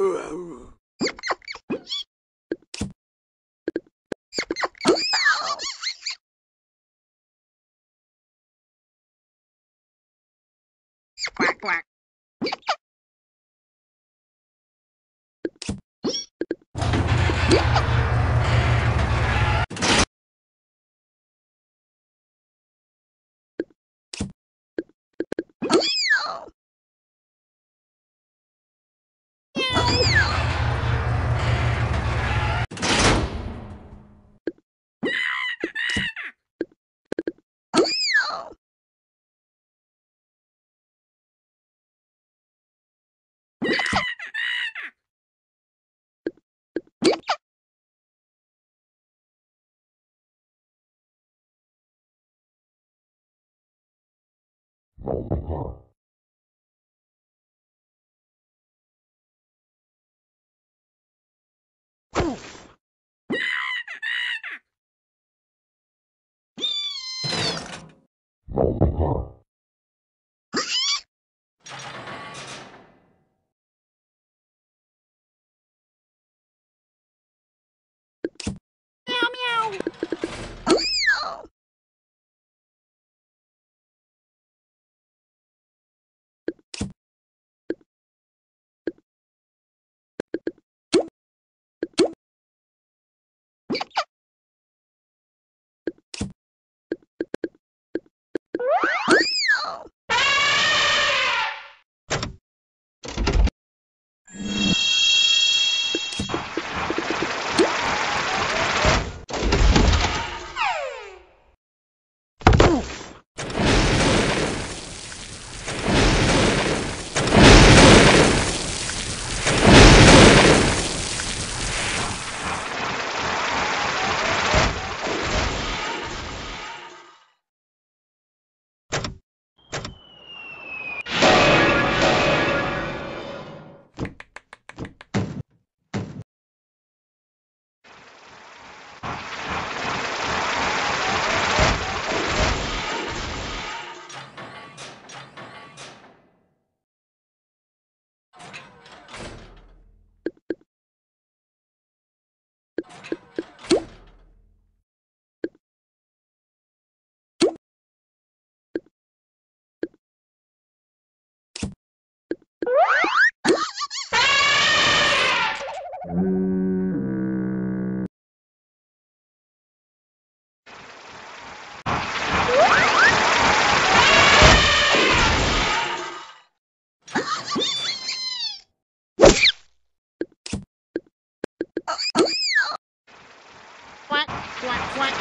Quack, quack. Oh, my God.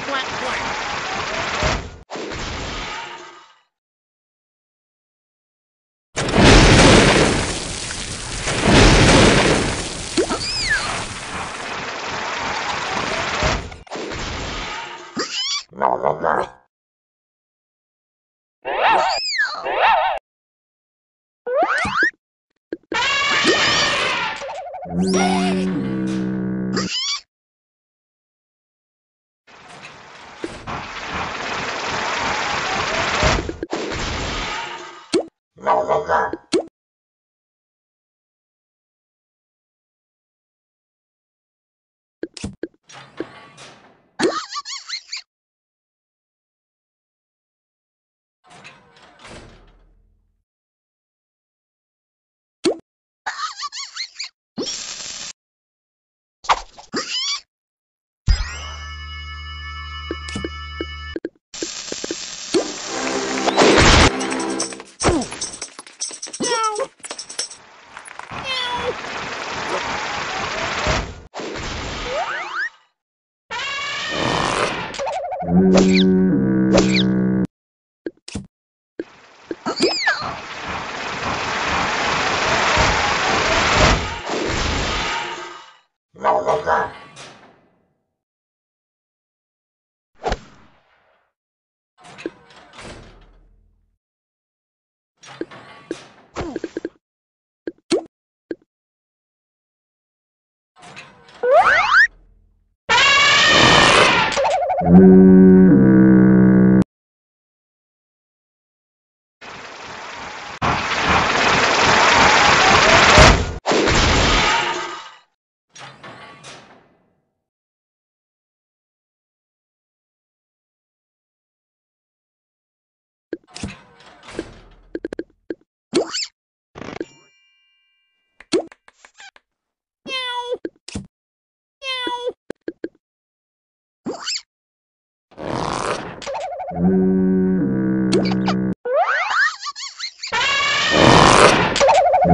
Quack, quack. Meow. Mm-hmm.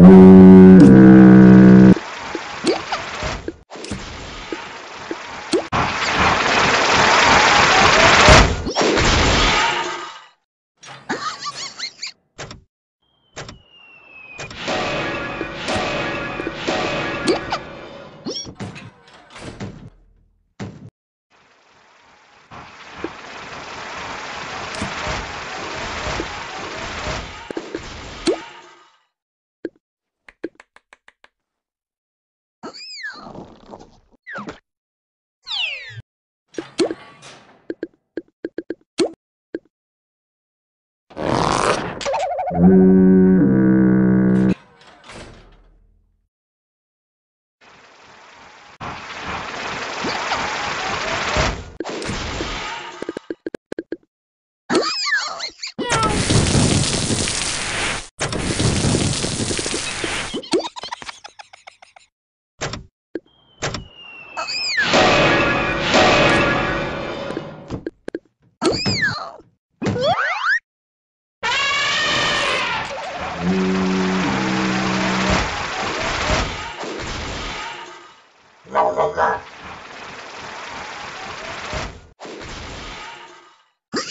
Música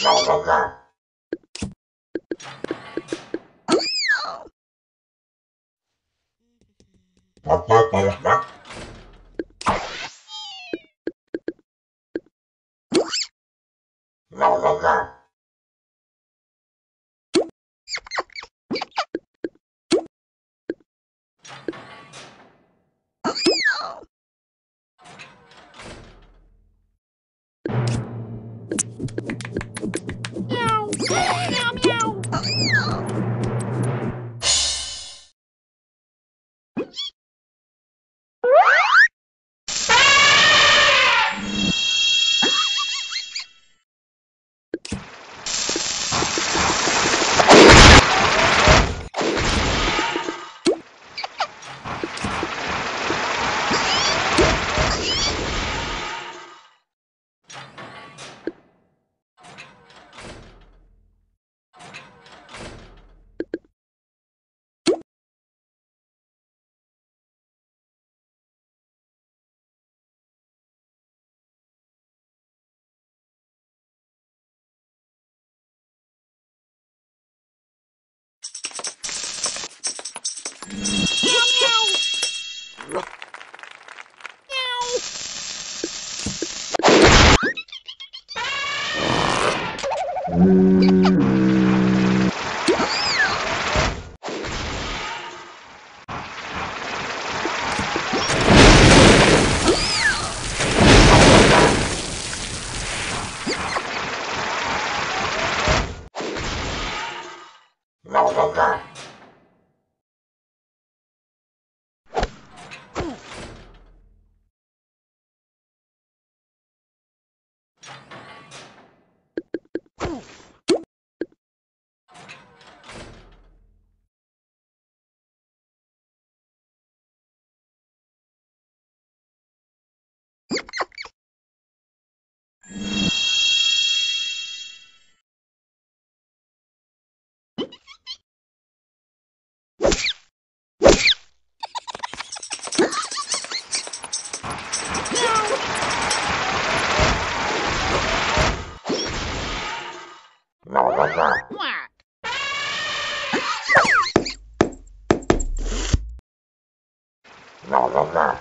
No, no, no. Meow. Meow. Meow,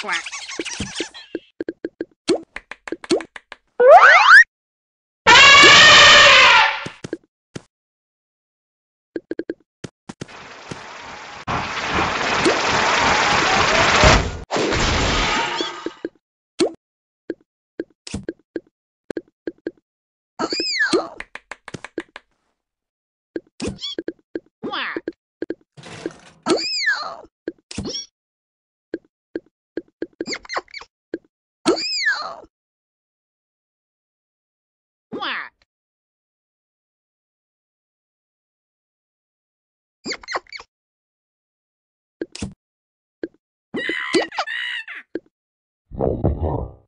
quack. 我不怕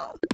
now.